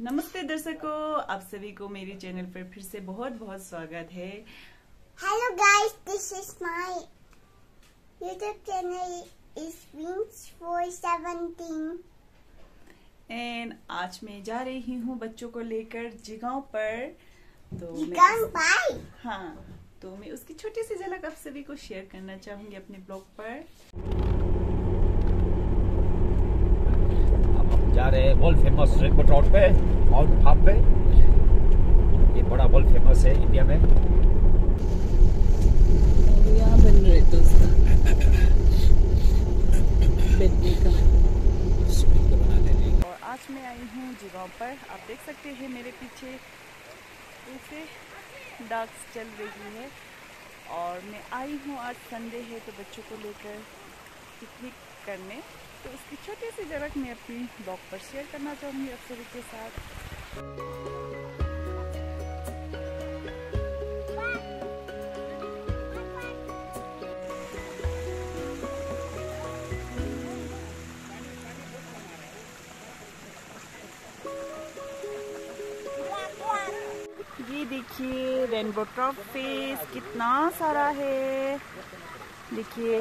नमस्ते दर्शकों आप सभी को मेरी चैनल पर फिर से बहुत बहुत स्वागत है। Hello guys, this is my YouTube channel is Wings 417. And आज मैं जा रही हूँ बच्चों को लेकर जिगांव पर। तो मैं हाँ तो मैं उसकी छोटी सी झलक आप सभी को शेयर करना चाहूँगी अपने ब्लॉग पर अब हम जा रहे हैं वर्ल्ड फ़ेमस रेनबो ट्राउट पे माउंट फाप पे। ये बड़ा वर्ल्ड फ़ेमस है इंडिया में। बन रहे तो उसका। बैठने का और आज मैं आई हूँ जिगांव पर। आप देख सकते हैं मेरे पीछे ऐसे डांस चल रही है। और मैं आई हूँ आज संडे है तो बच्चों को लेकर पिकनिक करने। तो उसकी छोटी सी झलक मैं अपनी ब्लॉग पर शेयर करना चाहूँगी आप सभी के साथ ये देखिए रेनबो ट्रॉफीज कितना सारा है। देखिए,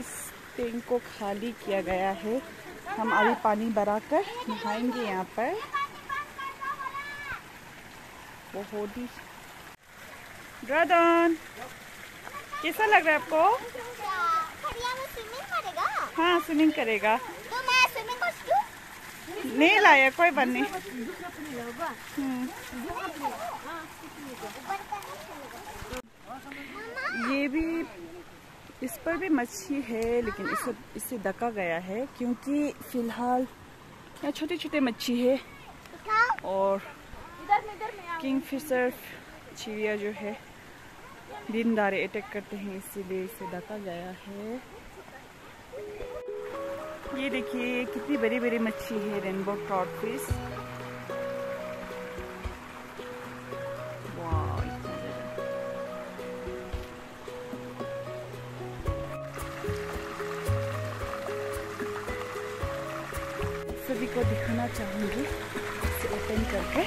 इस टैंक को खाली किया गया है। हम अभी पानी भराकर नहाएँगे यहाँ पर। बहुत ही ड्राडन कैसा लग रहा है आपको? हाँ स्विमिंग करेगा। तो मैं स्विमिंग नहीं लाया कोई बात नहीं। हम्म, ये भी इस पर भी मच्छी है, लेकिन इसे इसे ढका गया है, क्योंकि फ़िलहाल यहाँ छोटे छोटे मच्छी है। और किंग फिशर चिड़िया जो है, दिन दारे अटैक करते हैं, इसीलिए इसे ढका गया है। ये देखिए, कितनी बड़ी बड़ी मच्छी है रेनबो ट्रॉट फ़िश सभी को दिखाना चाहूँगी। इसे ओपन करके।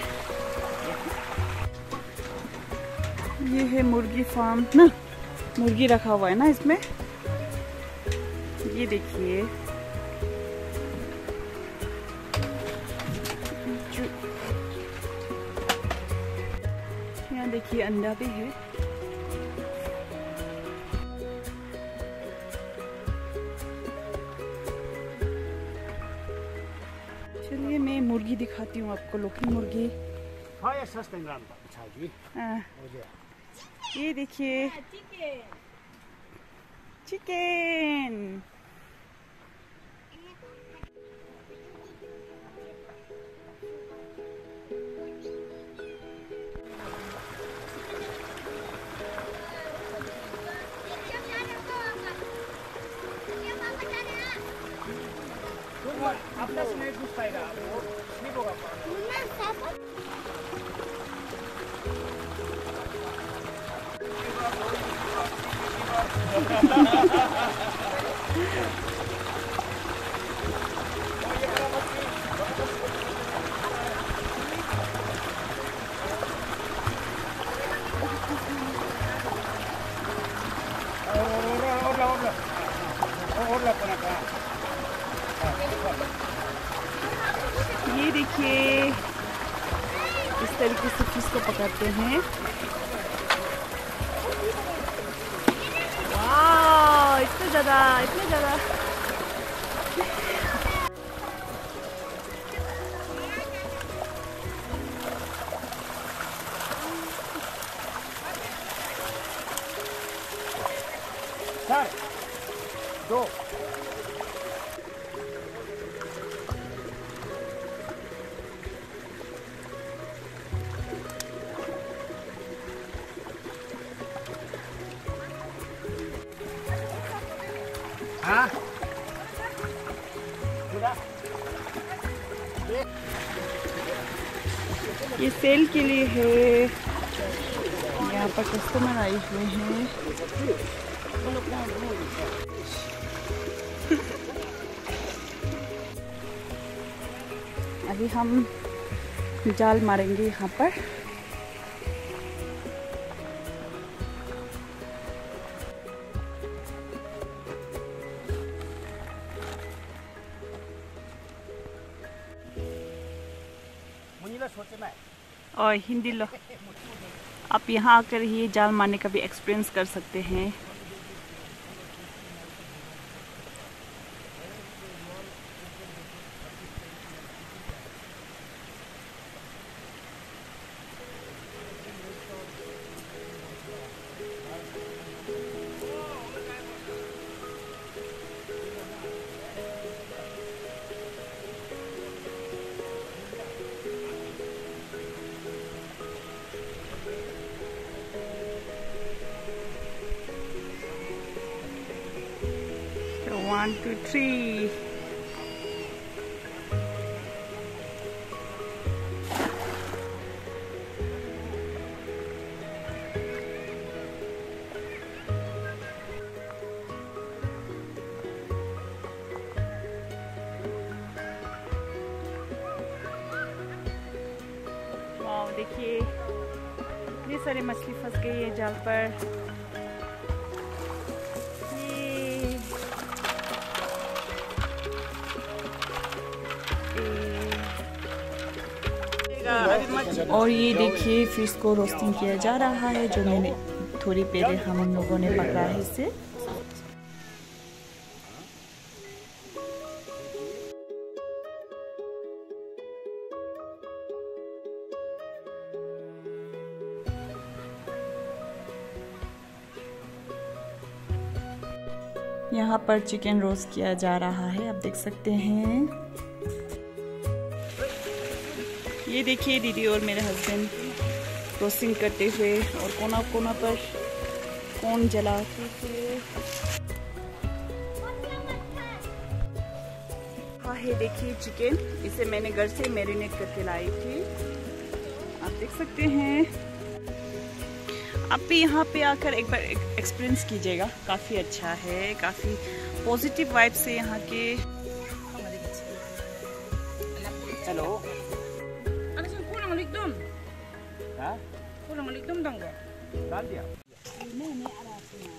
ये है मुर्गी फार्म ना, मुर्गी रखा हुआ है ना इसमें? ये देखिए। यहाँ देखिए अंडा भी है। मुर्गी दिखाती हूँ आपको लोकी मुर्गी। हाँ सस्ते ग्राम अच्छा जी। हाँ, ये देखिए। चिकन। अपना से नहीं पाएगा वो स्लिप होगा ये से फ़िश को पकड़ते हैं वाह इतने ज़्यादा इतने ज़्यादा सर दो हाँ? ये सेल के लिए है। यहाँ पर कस्टमर आए हुए हैं। अभी हम जाल मारेंगे यहाँ पर। और हिंदी लो। आप यहाँ आकर ही जाल मारने का भी एक्सपीरियंस कर सकते हैं। One, two, three. देखिए इतनी सारी मछली फंस गई है जाल पर और ये देखिए फ़िश को रोस्टिंग किया जा रहा है, जो मैंने थोड़ी पहले हम लोगों ने पकड़ा है इसे। यहाँ पर चिकन रोस्ट किया जा रहा है, आप देख सकते हैं। ये देखिए दीदी और मेरे हस्बैंड रोस्टिंग करते हुए और कोना कोना पर कौन हुए हाँ है देखिए चिकन इसे मैंने घर से मैरिनेट करके लाई थी। आप देख सकते हैं। आप भी यहाँ पे आकर एक बार एक्सपीरियंस कीजिएगा। काफ़ी अच्छा है, काफ़ी पॉजिटिव वाइब से यहाँ के। Hello Kurang litum dong kok. Tadi ya. Ini arahnya.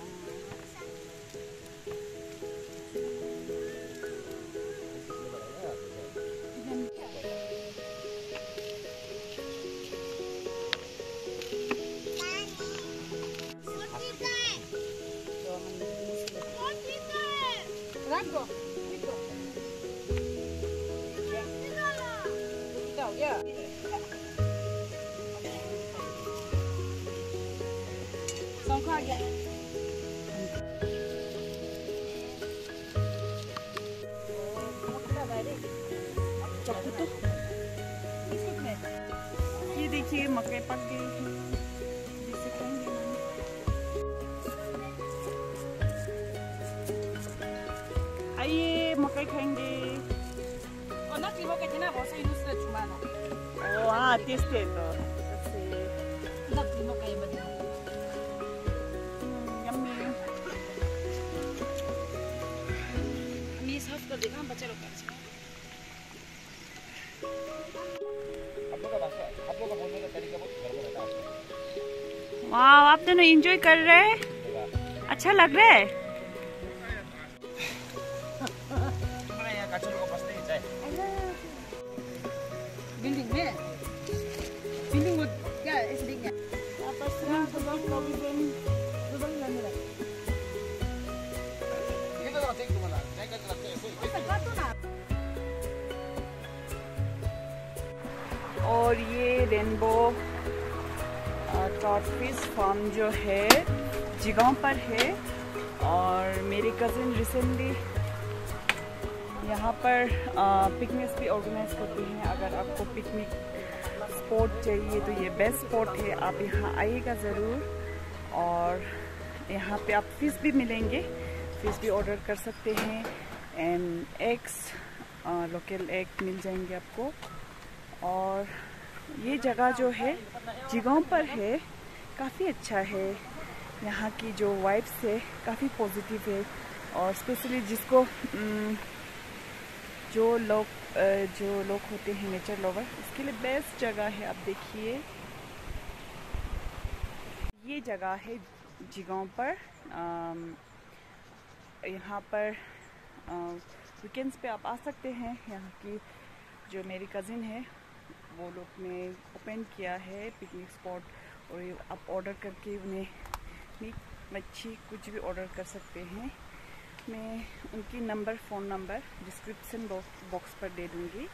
Let's go. ये देखिए मकई पक गई है जिसे खाएंगे हम। आइए मकई खाएंगे O, nakibo ka dyan ako sa inusra chumano. ओ हाँ टेस्ट है तो Nakibo kayo ba dyan? Yummy Miss House ko din, ang bachelor ka siya. आप वाह आप दोनों एंजॉय कर रहे हैं अच्छा लग रहा है हमारे यहाँ कचरों को बसते ही जाए Building me. Building wood. Yeah, it's big. ये तो ठीक तुम्हारा नहीं करते लगते ऐसे और ये रेनबो ट्रॉट फ़िश फार्म जो है जिगांव पर है और मेरी कज़न रिसेंटली यहाँ पर पिकनिक भी ऑर्गेनाइज करते हैं। अगर आपको पिकनिक स्पॉट चाहिए तो ये बेस्ट स्पॉट है। आप यहाँ आइएगा ज़रूर और यहाँ पे आप फ़िश भी मिलेंगे। फ़िश भी ऑर्डर कर सकते हैं। एंड एग्स लोकल एग मिल जाएँगे आपको। और ये जगह जो है जिगांव पर है काफ़ी अच्छा है। यहाँ की जो वाइब्स है, काफ़ी पॉजिटिव है। और स्पेशली जिसको जो लोग जो लोग होते हैं नेचर लवर उसके लिए बेस्ट जगह है, आप देखिए। ये जगह है जिगांव पर। यहाँ पर वीकेंड्स पे आप आ सकते हैं। यहाँ की जो मेरी कज़िन है, वो लोग ने ओपन किया है पिकनिक स्पॉट और ये आप ऑर्डर करके उन्हें मीट मच्छी कुछ भी ऑर्डर कर सकते हैं। मैं उनकी number phone number description box पर दे दूँगी।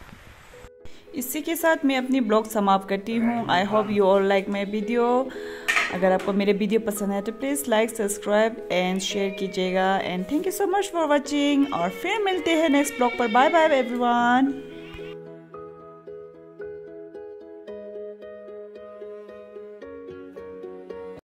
इसी के साथ मैं अपनी ब्लॉग समाप्त करती हूँ। I hope you all like my video अगर आपको मेरे वीडियो पसंद है तो please like subscribe and share कीजिएगा। And thank you so much for watching और फिर मिलते हैं नेक्स्ट ब्लॉग पर। Bye bye everyone